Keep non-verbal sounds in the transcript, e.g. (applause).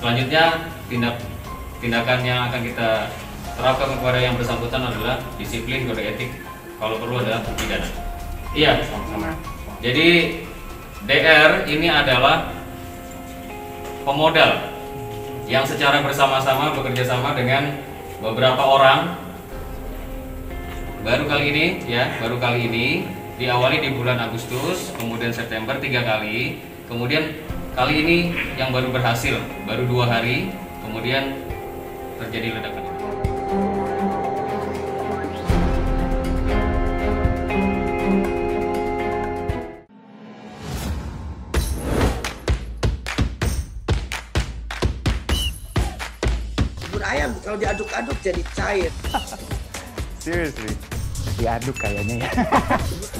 Selanjutnya tindak tindakan yang akan kita terapkan kepada yang bersangkutan adalah disiplin kode etik kalau perlu adalah pidana. Iya, sama-sama. Jadi DR ini adalah pemodal yang secara bersama-sama bekerja sama dengan beberapa orang baru kali ini ya baru kali ini diawali di bulan Agustus kemudian September tiga kali kemudian kali ini yang baru berhasil baru dua hari kemudian terjadi ledakan bubur ayam kalau diaduk-aduk jadi cair. (laughs) Seriously. Diaduk kayaknya ya. (laughs)